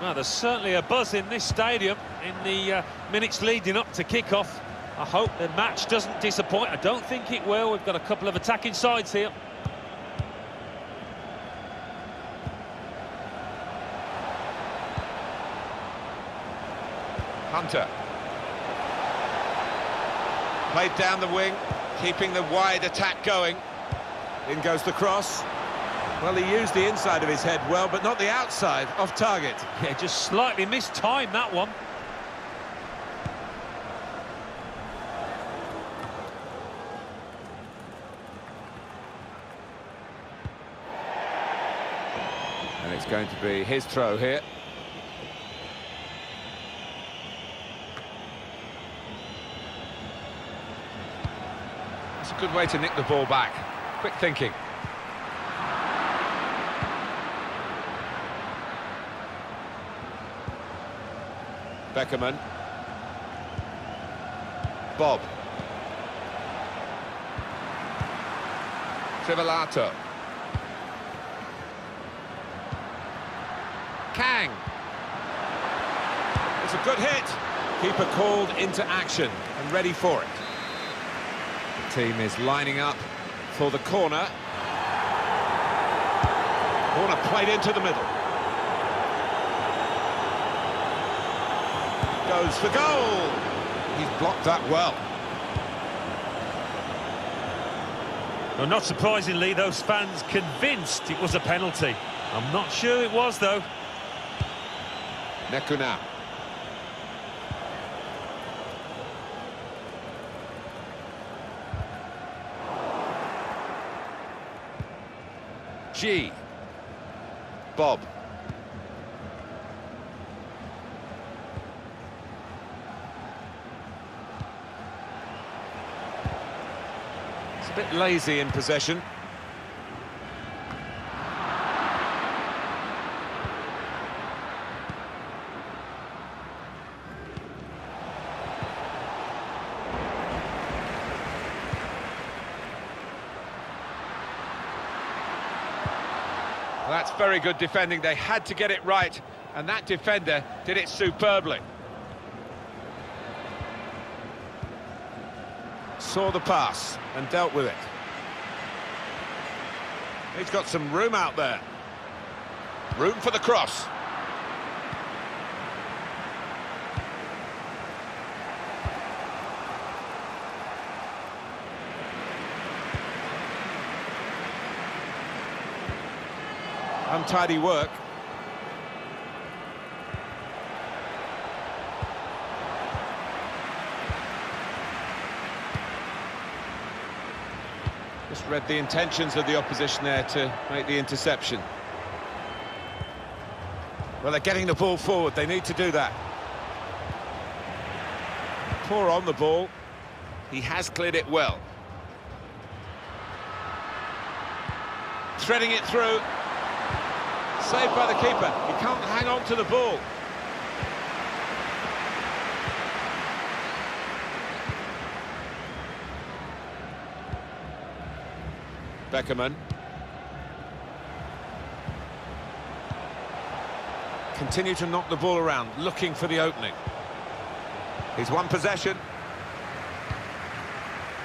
Well, there's certainly a buzz in this stadium in the uh, minutes leading up to kick-off. I hope the match doesn't disappoint. I don't think it will. We've got a couple of attacking sides here. Hunter. Played down the wing, keeping the wide attack going. In goes the cross. Well, he used the inside of his head well, but not the outside, off target. Yeah, just slightly missed time, that one. And it's going to be his throw here. It's a good way to nick the ball back. Quick thinking. Beckerman. Bob. Trivelato. Kang. It's a good hit. Keeper called into action and ready for it. The team is lining up for the corner. Corner played into the middle. Goes for goal. He's blocked that well. Well, not surprisingly, those fans convinced it was a penalty. I'm not sure it was, though. Nekuna. G. Bob. Bit lazy in possession. That's very good defending. They had to get it right, and that defender did it superbly. Saw the pass and dealt with it. He's got some room out there. Room for the cross. Untidy work. Read the intentions of the opposition there to make the interception. Well, they're getting the ball forward. They need to do that. Poor on the ball. He has cleared it well. Threading it through. Saved by the keeper. He can't hang on to the ball. Beckerman. Continue to knock the ball around, looking for the opening. He's won possession.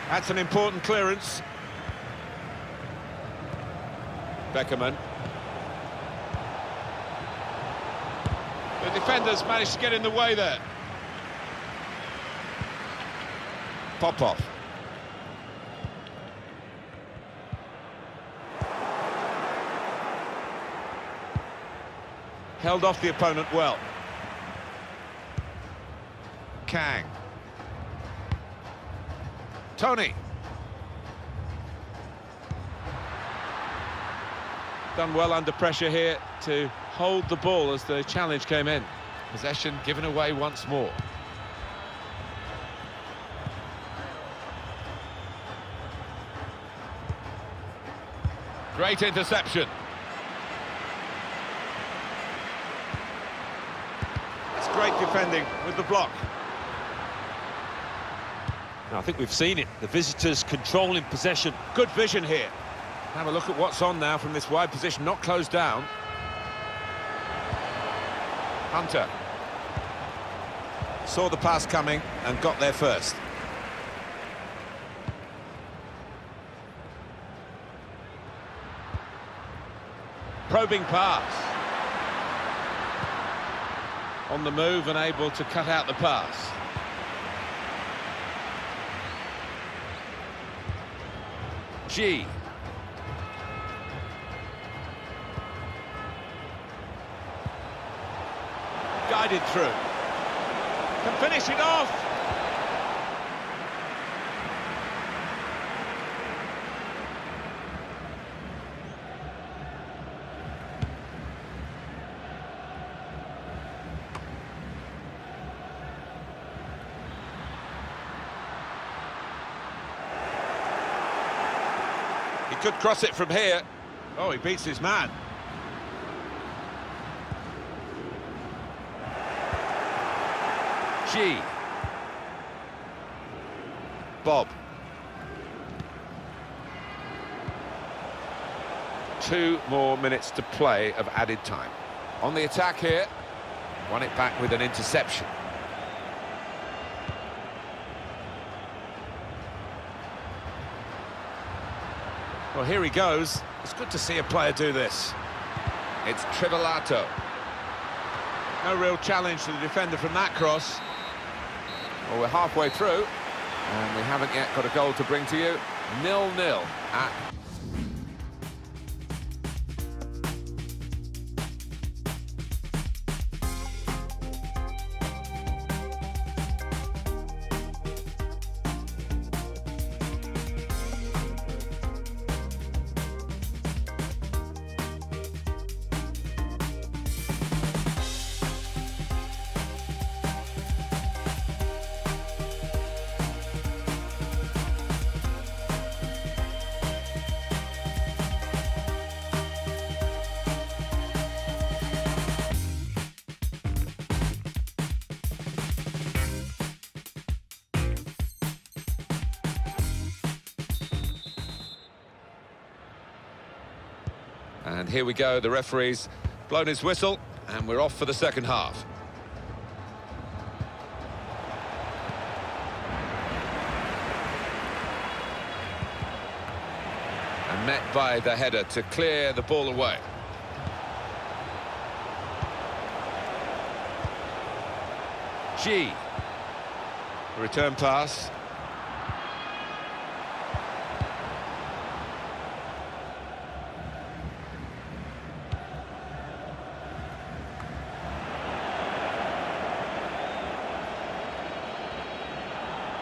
That's an important clearance. Beckerman. The defenders managed to get in the way there. Pop Popov. Held off the opponent well. Kang. Tony. Done well under pressure here to hold the ball as the challenge came in. Possession given away once more. Great interception. Great defending with the block. Now, I think we've seen it. The visitors controlling possession. Good vision here. Have a look at what's on now from this wide position, not closed down. Hunter. Saw the pass coming and got there first. Probing pass. On the move and able to cut out the pass. G. Guided through. Can finish it off. He could cross it from here. Oh, he beats his man. G. Bob. Two more minutes to play of added time. On the attack here. Won it back with an interception. Well, here he goes. It's good to see a player do this. It's Trivelato. No real challenge to the defender from that cross. Well, we're halfway through, and we haven't yet got a goal to bring to you. Nil-nil at... And here we go, the referee's blown his whistle, and we're off for the second half. And met by the header to clear the ball away. G. Return pass.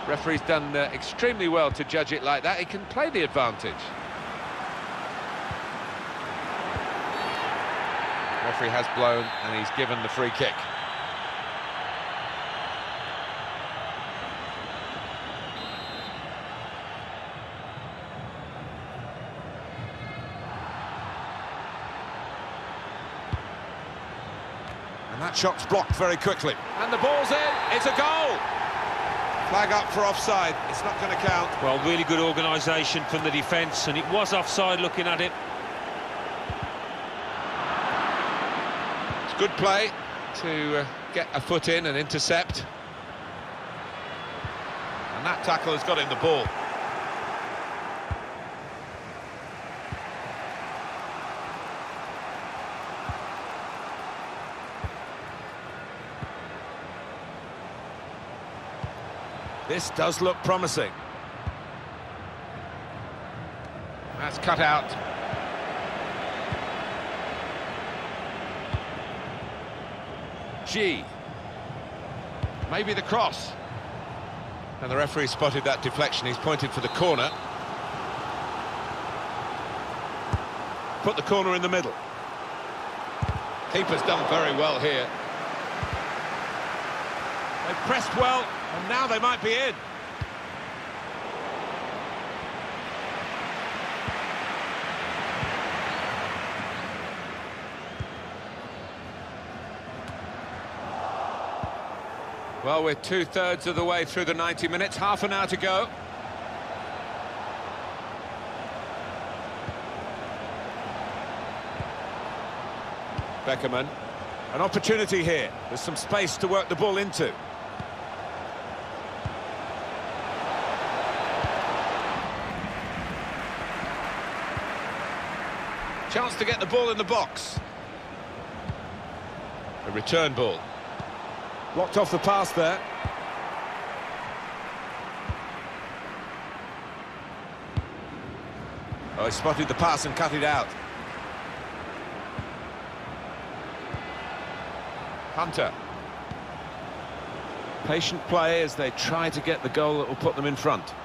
Referee's done uh, extremely well to judge it like that. He can play the advantage. Referee has blown and he's given the free kick. And that shot's blocked very quickly. And the ball's in. It's a goal. Flag up for offside. It's not going to count. Well, really good organisation from the defence, and it was offside looking at it. It's good play to uh, get a foot in and intercept. And that tackle has got him the ball. This does look promising. That's cut out. G. Maybe the cross. And the referee spotted that deflection. He's pointed for the corner. Put the corner in the middle. Keeper's done very well here. They've pressed well, and now they might be in. Well, we're two-thirds of the way through the 90 minutes, half an hour to go. Beckerman. An opportunity here. There's some space to work the ball into. Chance to get the ball in the box. A return ball. Blocked off the pass there. Oh, he spotted the pass and cut it out. Hunter. Patient play as they try to get the goal that will put them in front.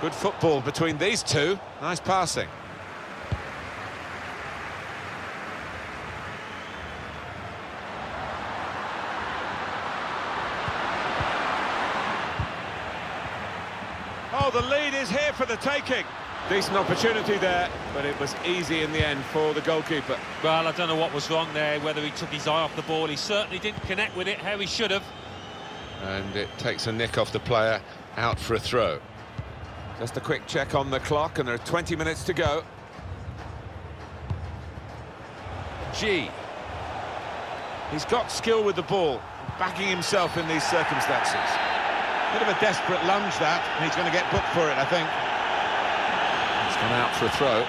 Good football between these two. Nice passing. Oh, the lead is here for the taking. Decent opportunity there, but it was easy in the end for the goalkeeper. Well, I don't know what was wrong there, whether he took his eye off the ball. He certainly didn't connect with it how he should have. And it takes a nick off the player, out for a throw. Just a quick check on the clock, and there are 20 minutes to go. G. He's got skill with the ball, backing himself in these circumstances. Bit of a desperate lunge, that, and he's going to get booked for it, I think. He's gone out for a throw.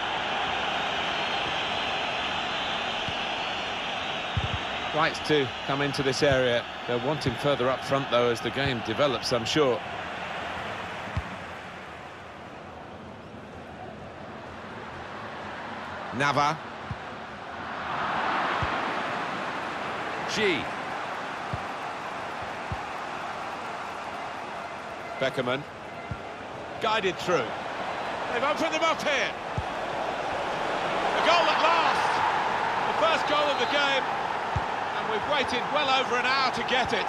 Right to come into this area. They're wanting further up front, though, as the game develops, I'm sure. Nava. G. Beckerman. Guided through. They've opened them up here. A goal at last. The first goal of the game. And we've waited well over an hour to get it.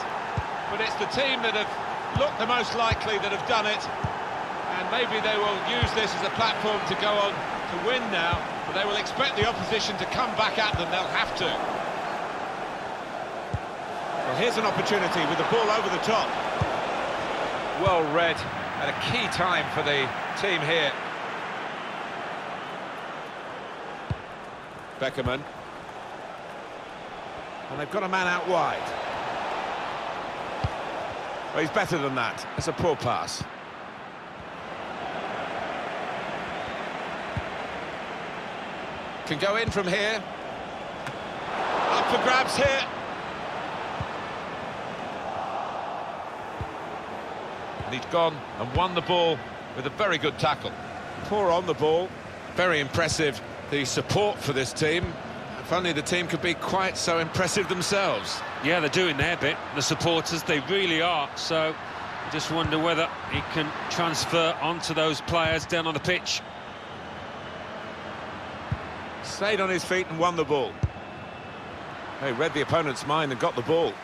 But it's the team that have looked the most likely that have done it. And maybe they will use this as a platform to go on to win now. But they will expect the opposition to come back at them. They'll have to. Well, here's an opportunity with the ball over the top. Well read at a key time for the team here. Beckerman. And they've got a man out wide. Well, he's better than that. It's a poor pass. Can go in from here. Up for grabs here. And he's gone and won the ball with a very good tackle. Poor on the ball. Very impressive, the support for this team. If only the team could be quite so impressive themselves. Yeah, they're doing their bit. The supporters, they really are. So, I just wonder whether he can transfer onto those players down on the pitch. Stayed on his feet and won the ball. He read the opponent's mind and got the ball.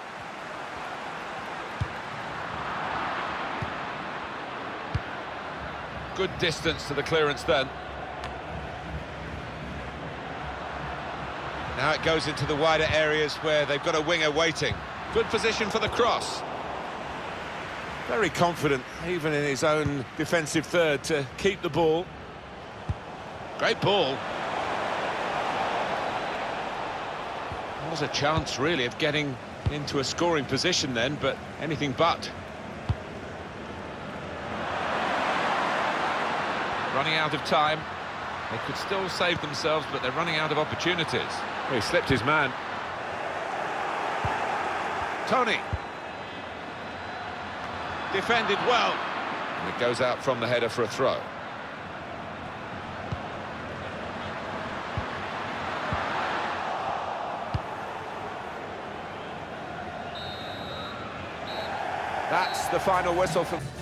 Good distance to the clearance then. Now it goes into the wider areas where they've got a winger waiting. Good position for the cross. Very confident, even in his own defensive third, to keep the ball. Great ball. Was a chance, really, of getting into a scoring position then, but anything but. Running out of time. They could still save themselves, but they're running out of opportunities. Well, he slipped his man. Tony. Defended well. And it goes out from the header for a throw. That's the final whistle from...